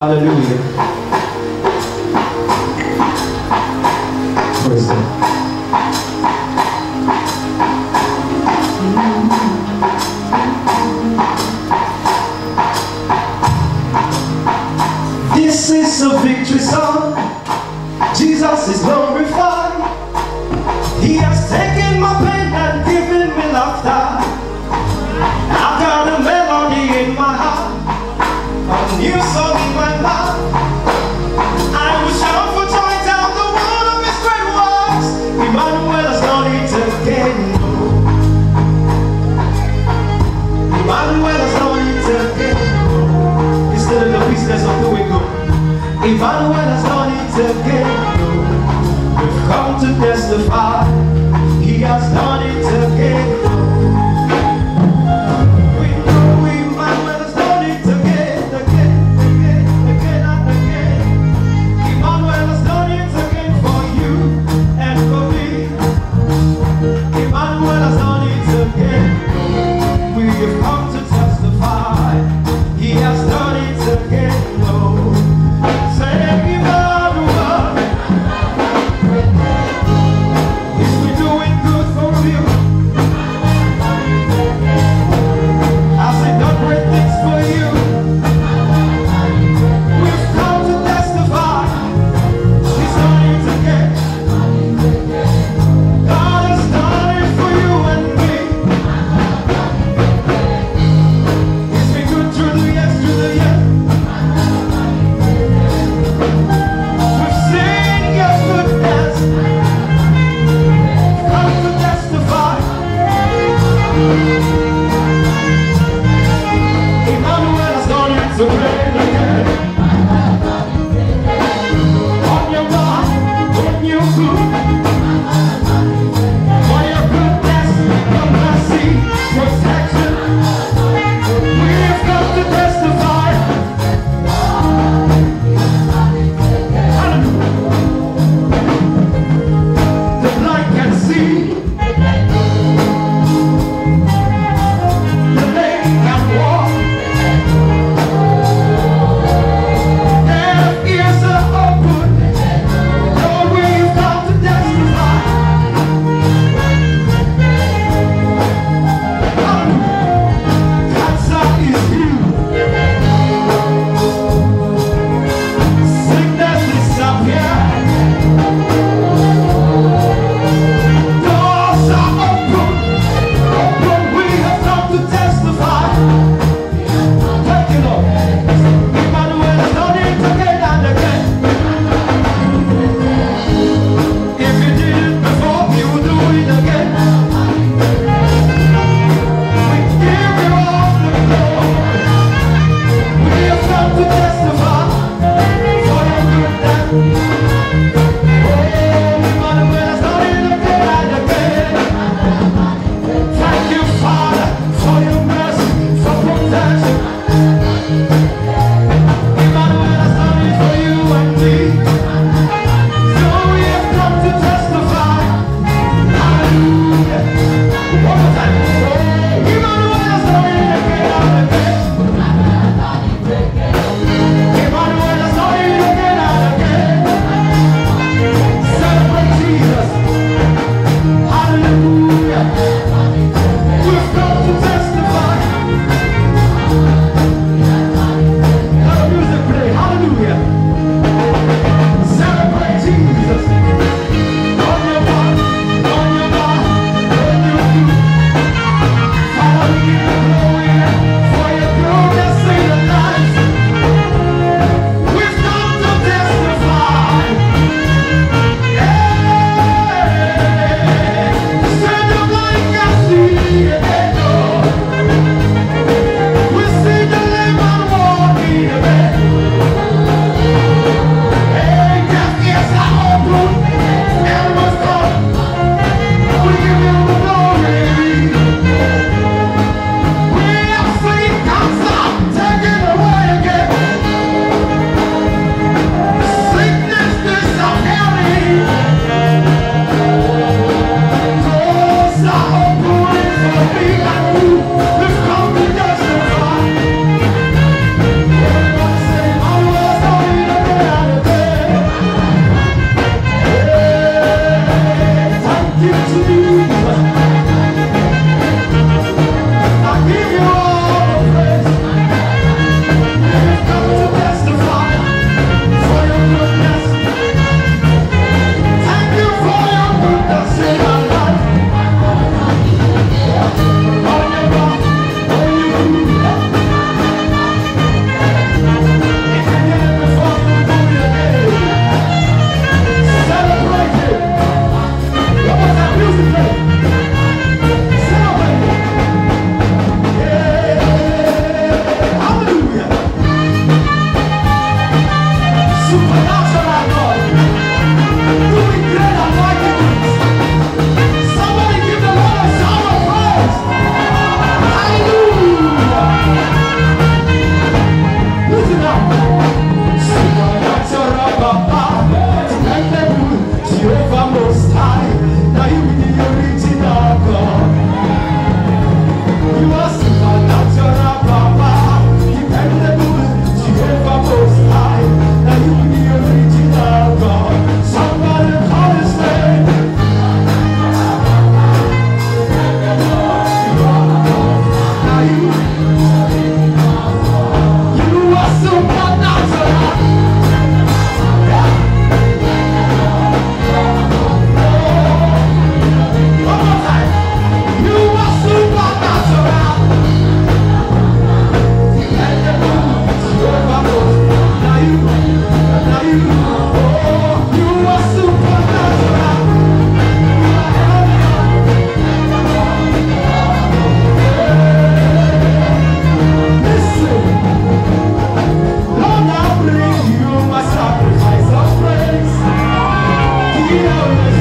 Hallelujah. Praise God. This is a victory song. Jesus is glorified. He has taken my place. you saw me when Hey, You know